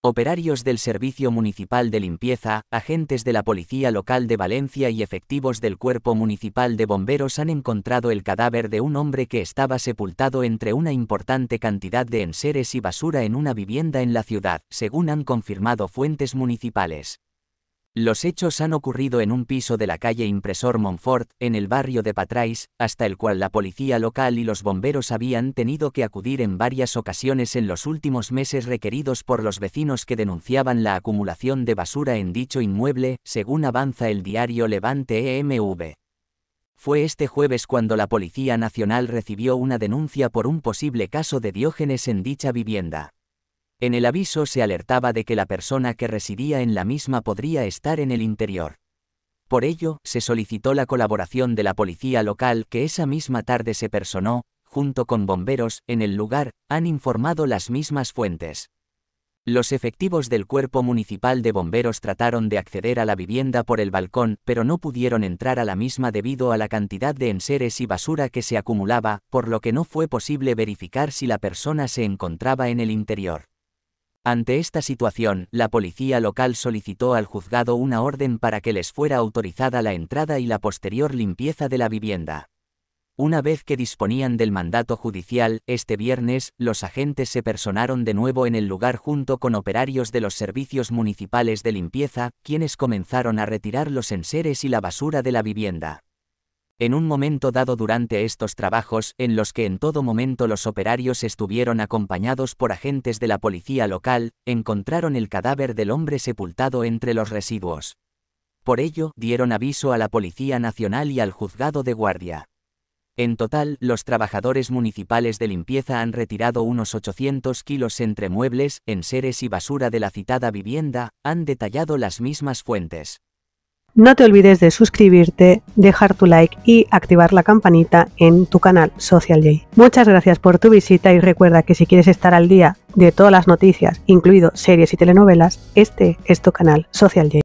Operarios del Servicio Municipal de Limpieza, agentes de la Policía Local de Valencia y efectivos del Cuerpo Municipal de Bomberos han encontrado el cadáver de un hombre que estaba sepultado entre una importante cantidad de enseres y basura en una vivienda en la ciudad, según han confirmado fuentes municipales. Los hechos han ocurrido en un piso de la calle Impresor Montfort, en el barrio de Patrais, hasta el cual la policía local y los bomberos habían tenido que acudir en varias ocasiones en los últimos meses requeridos por los vecinos que denunciaban la acumulación de basura en dicho inmueble, según avanza el diario Levante EMV. Fue este jueves cuando la Policía Nacional recibió una denuncia por un posible caso de diógenes en dicha vivienda. En el aviso se alertaba de que la persona que residía en la misma podría estar en el interior. Por ello, se solicitó la colaboración de la policía local que esa misma tarde se personó, junto con bomberos, en el lugar, han informado las mismas fuentes. Los efectivos del Cuerpo Municipal de Bomberos trataron de acceder a la vivienda por el balcón, pero no pudieron entrar a la misma debido a la cantidad de enseres y basura que se acumulaba, por lo que no fue posible verificar si la persona se encontraba en el interior. Ante esta situación, la policía local solicitó al juzgado una orden para que les fuera autorizada la entrada y la posterior limpieza de la vivienda. Una vez que disponían del mandato judicial, este viernes, los agentes se personaron de nuevo en el lugar junto con operarios de los servicios municipales de limpieza, quienes comenzaron a retirar los enseres y la basura de la vivienda. En un momento dado durante estos trabajos, en los que en todo momento los operarios estuvieron acompañados por agentes de la policía local, encontraron el cadáver del hombre sepultado entre los residuos. Por ello, dieron aviso a la Policía Nacional y al Juzgado de Guardia. En total, los trabajadores municipales de limpieza han retirado unos 800 kilos entre muebles, enseres y basura de la citada vivienda, han detallado las mismas fuentes. No te olvides de suscribirte, dejar tu like y activar la campanita en tu canal Social J. Muchas gracias por tu visita y recuerda que si quieres estar al día de todas las noticias, incluido series y telenovelas, este es tu canal Social J.